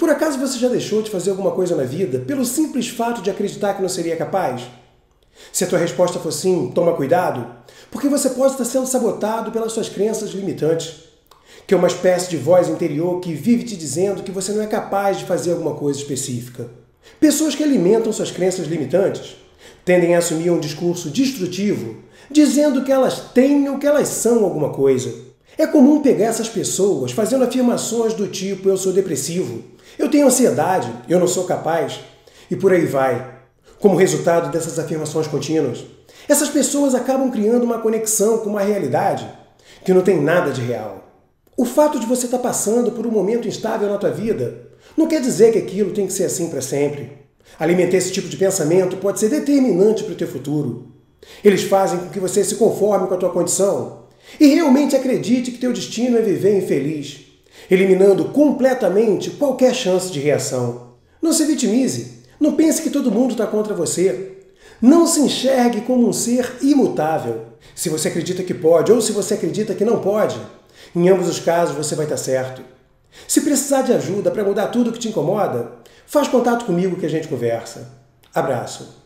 Por acaso você já deixou de fazer alguma coisa na vida pelo simples fato de acreditar que não seria capaz? Se a tua resposta for sim, toma cuidado, porque você pode estar sendo sabotado pelas suas crenças limitantes, que é uma espécie de voz interior que vive te dizendo que você não é capaz de fazer alguma coisa específica. Pessoas que alimentam suas crenças limitantes tendem a assumir um discurso destrutivo, dizendo que elas têm ou que elas são alguma coisa. É comum pegar essas pessoas fazendo afirmações do tipo eu sou depressivo, eu tenho ansiedade, eu não sou capaz, e por aí vai. Como resultado dessas afirmações contínuas, essas pessoas acabam criando uma conexão com uma realidade que não tem nada de real. O fato de você estar passando por um momento instável na tua vida não quer dizer que aquilo tem que ser assim para sempre. Alimentar esse tipo de pensamento pode ser determinante para o teu futuro. Eles fazem com que você se conforme com a tua condição e realmente acredite que teu destino é viver infeliz, eliminando completamente qualquer chance de reação. Não se vitimize, não pense que todo mundo está contra você. Não se enxergue como um ser imutável. Se você acredita que pode ou se você acredita que não pode, em ambos os casos você vai estar certo. Se precisar de ajuda para mudar tudo que te incomoda, faz contato comigo que a gente conversa. Abraço.